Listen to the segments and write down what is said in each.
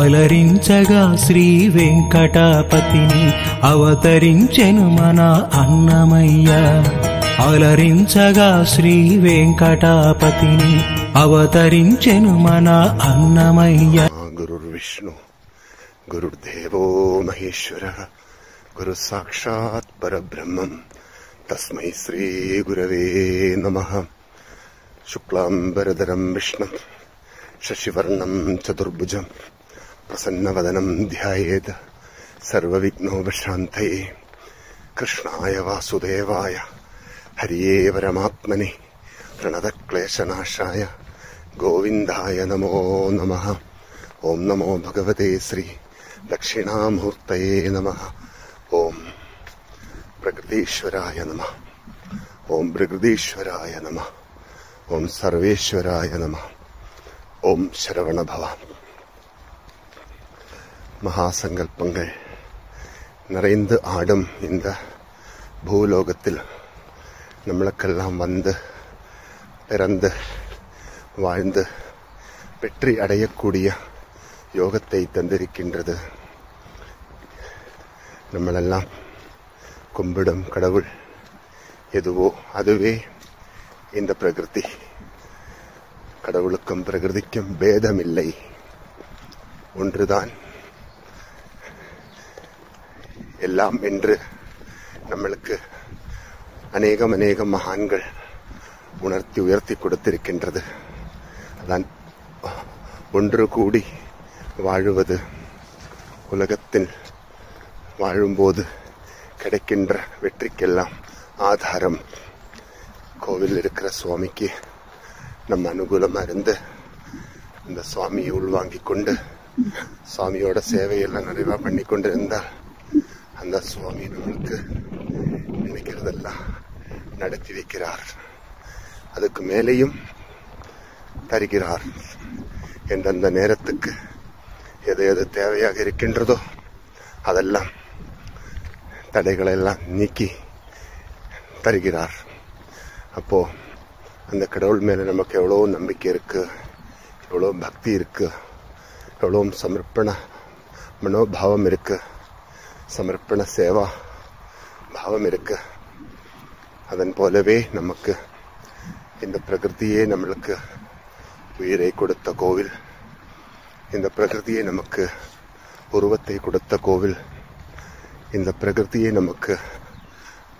అలరించగా శ్రీ వెంకటపతిని అవతరించెను మన అన్నమయ్య. అలరించగా శ్రీ వెంకటపతిని అవతరించెను మన అన్నమయ్య. గురుర్విష్ణు గురుర్దేవో మహేశ్వర గురు సాక్షాత్ పరబ్రహ్మం. తస్మై శ్రీ గురవే నమ. శుక్లాంబరధరం విష్ణు శశివర్ణం చతుర్భుజం. प्रसन्नवदनं ध्यायेत् सर्वविघ्नोपशान्तये कृष्णाय वासुदेवाय। हरिये परमात्मने प्रणत प्रणतक्लेशनाशाय। गोविन्दाय नमो नमः। ओम नमो भगवते श्री दक्षिणामूर्तये नमः। ॐ प्रकृतीश्वराय नमः। ॐ प्रकृतीश्वराय नमः। ॐ सर्वेश्वराय नमः। ॐ शरवणभव। மகாசங்கல்பங்கள். நிறைந்து ஆடும் இந்த பூலோகத்தில் நம்மளுக்கெல்லாம் வந்து பிறந்து வாழ்ந்து வெற்றி அடையக்கூடிய யோகத்தை தந்திருக்கின்றது. நம்மளெல்லாம் கும்பிடும் கடவுள் எதுவோ அதுவே இந்த பிரகிருதி. கடவுளுக்கும் பிரகிருதிக்கும் பேதமில்லை. ஒன்றுதான். எல்லாம் என்று நம்மளுக்கு அநேகம் அநேகம் மகான்கள் உணர்த்தி உயர்த்தி கொடுத்திருக்கின்றது. அதான் ஒன்று கூடி வாழுவது உலகத்தில் வாழும்போது கிடைக்கின்ற வெற்றிக்கெல்லாம் ஆதாரம். கோவில் இருக்கிற சுவாமிக்கு நம்ம அனுகூலமாக இருந்து இந்த சுவாமியை உள்வாங்கிக் கொண்டு சுவாமியோட சேவையெல்லாம் நிறைவாக பண்ணி கொண்டு இருந்தால் அந்த சுவாமி நம்மளுக்கு நினைக்கிறதெல்லாம் நடத்தி வைக்கிறார். அதுக்கு மேலேயும் தருகிறார். எந்தெந்த நேரத்துக்கு எது எது தேவையாக இருக்கின்றதோ அதெல்லாம் தடைகளை எல்லாம் நீக்கி தருகிறார். அப்போ அந்த கடவுள் மேலே நமக்கு எவ்வளோ நம்பிக்கை இருக்கு எவ்வளோ பக்தி இருக்கு எவ்வளோ சமர்ப்பண மனோபாவம் இருக்குது சமர்ப்பண சேவா பாவம் இருக்கு அதன் போலவே நமக்கு இந்த பிரகிருதியே நம்மளுக்கு உயிரை கொடுத்த கோவில் இந்த பிரகிருதியே நமக்கு உருவத்தை கொடுத்த கோவில் இந்த பிரகிருதியே நமக்கு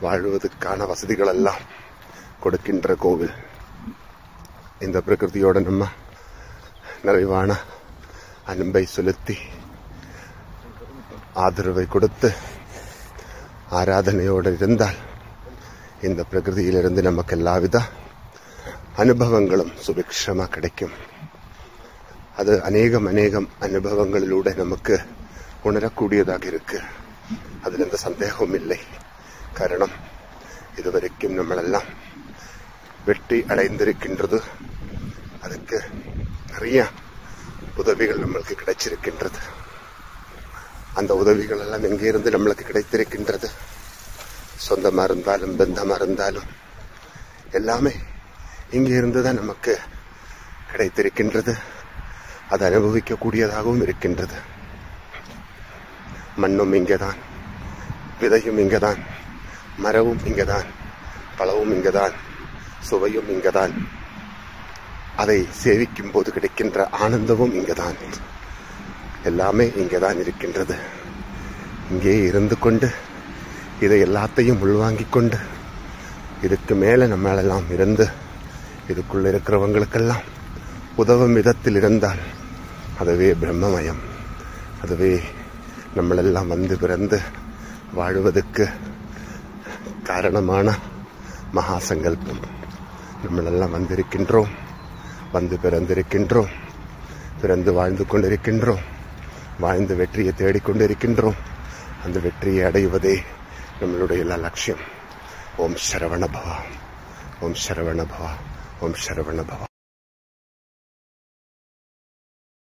வாழ்வதற்கான வசதிகளெல்லாம் கொடுக்கின்ற கோவில் இந்த பிரகிருதியோட நம்ம நிறைவான அன்பை செலுத்தி ஆதரவை கொடுத்து ஆராதனையோடு இருந்தால் இந்த பிரகிருதியிலிருந்து நமக்கு எல்லாவித அனுபவங்களும் சுபிக்ஷமாக கிடைக்கும். அது அநேகம் அநேகம் அனுபவங்களிலூടെ நமக்கு உணரக்கூடியதாக இருக்கு. அதில் எந்த சந்தேகமும் இல்லை. காரணம் இதுவரைக்கும் நம்மளெல்லாம் வெட்டி அடைந்திருக்கின்றது. அதுக்கு நிறைய உதவிகள் நம்மளுக்கு கிடைச்சிருக்கின்றது. அந்த உதவிகள் எல்லாம் எங்கிருந்து நம்மளுக்கு கிடைத்திருக்கின்றது? சொந்தமாக இருந்தாலும் பந்தமாக இருந்தாலும் எல்லாமே இங்கே இருந்து தான் நமக்கு கிடைத்திருக்கின்றது. அது அனுபவிக்கக்கூடியதாகவும் இருக்கின்றது. மண்ணும் இங்கே தான் விதையும் இங்கேதான் மரவும் இங்கேதான் பழவும் இங்கேதான் சுவையும் இங்கதான். அதை சேவிக்கும் போது கிடைக்கின்ற ஆனந்தமும் இங்கதான். எல்லாமே இங்கதான் இருக்கின்றது. இங்கே இருந்து கொண்டு இதை எல்லாத்தையும் உள்வாங்கிக் கொண்டு இதுக்கு மேலே நம்மளெல்லாம் இருந்து இதுக்குள்ளே இருக்கிறவங்களுக்கெல்லாம் உதவும் விதத்தில் இருந்தால் அதுவே பிரம்மமயம். அதுவே நம்மளெல்லாம் வந்து பிறந்து வாழ்வதற்கு காரணமான மகா சங்கல்பம் நம்மளெல்லாம் வந்திருக்கின்றோம் வந்து பிறந்திருக்கின்றோம் பிறந்து வாழ்ந்து கொண்டிருக்கின்றோம். வாழ்ந்து வெற்றியை தேடிக்கொண்டிருக்கின்றோம் அந்த வெற்றியை அடைவதே நம்மளுடைய எல்லா லட்சியம். ஓம் சரவண பவா ஓம் சரவண பவா ஓம் சரவண பவா